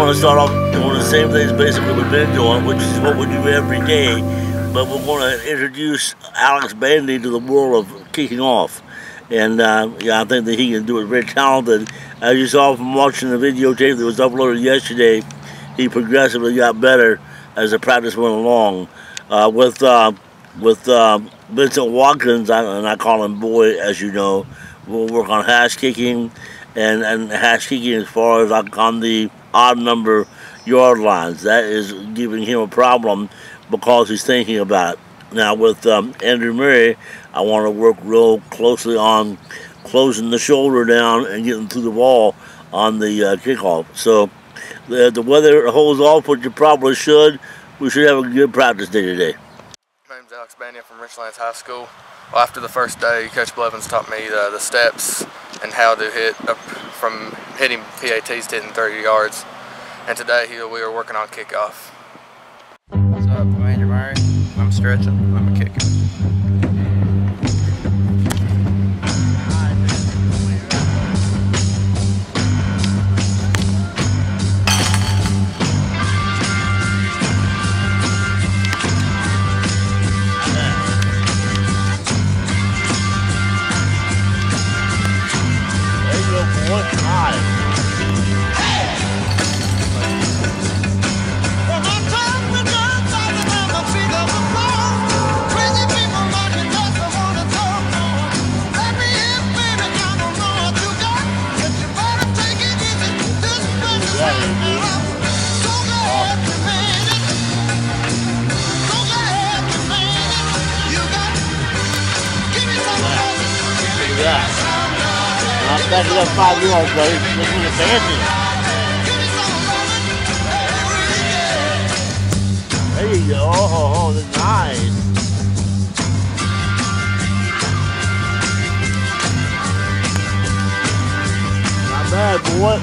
want to start off doing the same things basically we've been doing, which is what we do every day. But we're going to introduce Alex Bandy to the world of kicking off. And uh, yeah, I think that he can do it very talented. As you saw from watching the videotape that was uploaded yesterday, he progressively got better as the practice went along. Uh, with uh, with uh, Vincent Watkins, and I call him Boy, as you know, we'll work on hash kicking and, and hash kicking as far as on the odd number yard lines. That is giving him a problem because he's thinking about it. Now with um, Andrew Murray, I want to work real closely on closing the shoulder down and getting through the wall on the uh, kickoff. So the, the weather holds off, which it probably should. We should have a good practice day today. My name's Alex Bania from Richlands High School. Well, after the first day, Coach Blevins taught me the, the steps and how to hit up from hitting PATs to hitting 30 yards. And today we were working on kickoff. What's up, Andrew Murray. I'm stretching, back it up five yards. This is a. There you go. Oh, oh, that's nice. Not bad, boy.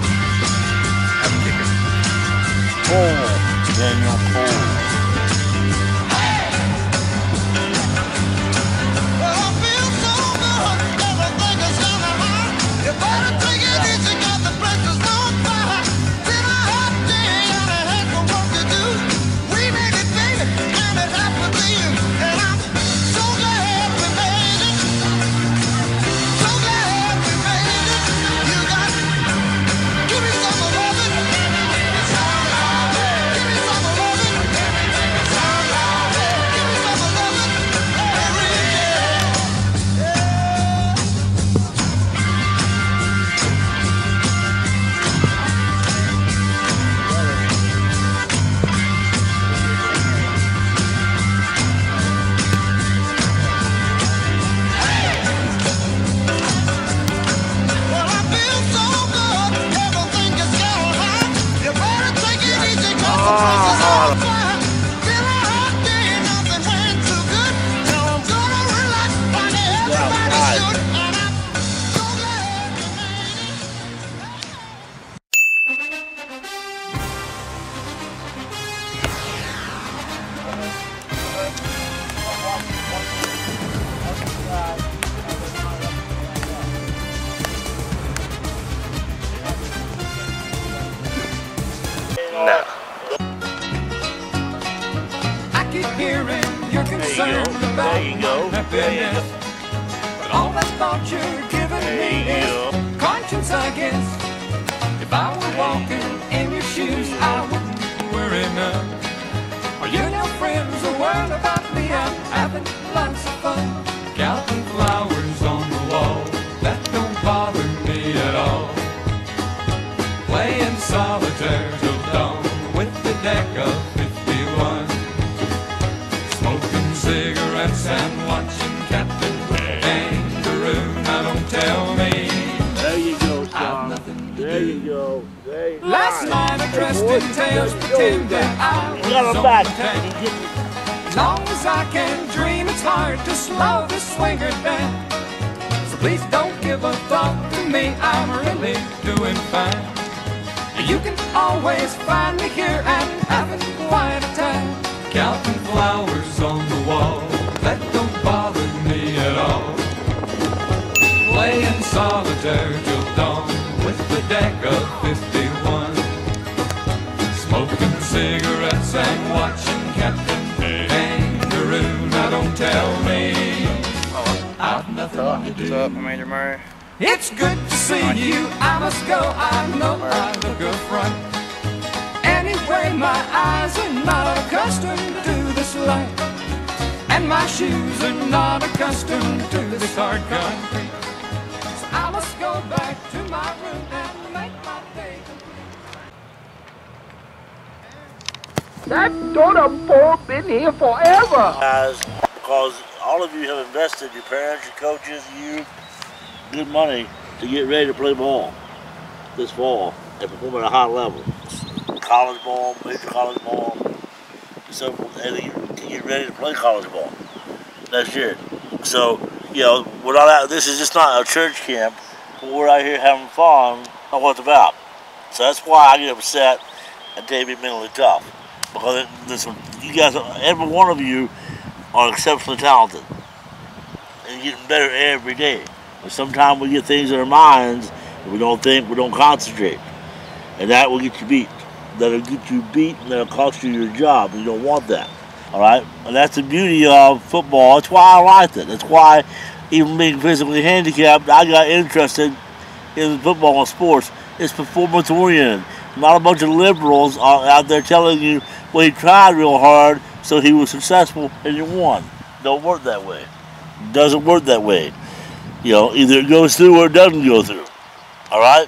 Cole. Daniel Cole. There you go. There you go. my There happiness. But all that thought you're giving me is conscience, I guess. If I were walking in your shoes, I wouldn't worry none. Are you no friends are worried about me? I'm having lots of fun. Nothing to There do. you go. There you Last night I dressed in tails, There you I was on back. the tank. You. As long as I can dream, it's hard to slow the swinger down. So please don't give a thought to me, I'm really doing fine. You can always find me here and having quite a time. Counting flowers on the wall, that don't bother me at all. Playing solitaire deck of 51. Smoking cigarettes and watching Captain Kangaroo. Now don't tell me I've nothing up, to do. Up, Major Murray. It's good to see you. I must go. I know Murray. I look front. Anyway, my eyes are not accustomed to this light. And my shoes are not accustomed to this hard concrete. So I must go back to my room That daughter boy been here forever. guys, because all of you have invested, your parents, your coaches, you, good money to get ready to play ball this fall and perform at a high level. College ball, major college ball, so and to get ready to play college ball next year. So, you know, we're not out, this is just not a church camp, but we're out here having fun on what it's about. So that's why I get upset and be mentally tough. Because you guys, every one of you are exceptionally talented and getting better every day. But sometimes we get things in our minds and we don't think, we don't concentrate. And that will get you beat. That'll get you beat and that'll cost you your job. You don't want that. All right? And that's the beauty of football. That's why I liked it. That's why, even being physically handicapped, I got interested in football and sports. It's performance oriented. Not a bunch of liberals out there telling you, well, he tried real hard, so he was successful and he won. Don't work that way. Doesn't work that way. You know, either it goes through or it doesn't go through. All right?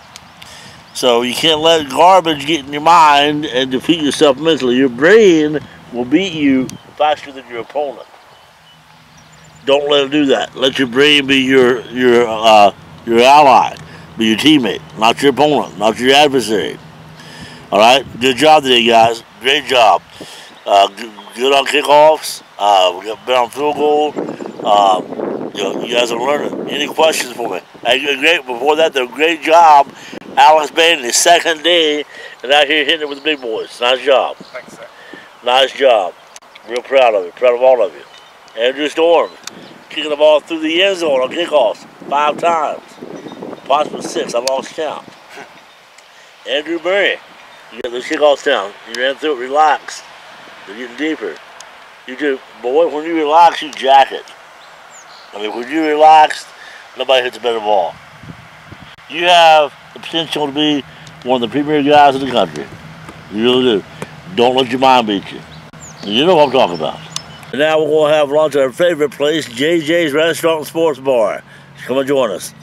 So you can't let garbage get in your mind and defeat yourself mentally. Your brain will beat you faster than your opponent. Don't let it do that. Let your brain be your your uh, your ally, be your teammate, not your opponent, not your adversary. All right, good job today, guys. Great job. Uh, good, on kickoffs. Uh, we got better on field goal. Um, you know, you guys are learning. Any questions for me? Good- great. Before that, though, great job, Alex Bain, Bailey. Second day, and out here hitting it with the big boys. Nice job. Thanks, sir. Nice job. Real proud of you. Proud of all of you. Andrew Storm kicking the ball through the end zone on kickoffs five times. Possibly six. I lost count. Andrew Murray, you got those kickoffs down. You ran through it relaxed. They're getting deeper. You do, boy, when you relax, you jack it. I mean, when you relaxed, nobody hits a better ball. You have the potential to be one of the premier guys in the country. You really do. Don't let your mind beat you. You know what I'm talking about. And now we're going to have lunch at our favorite place, JJ's Restaurant and Sports Bar. Come and join us.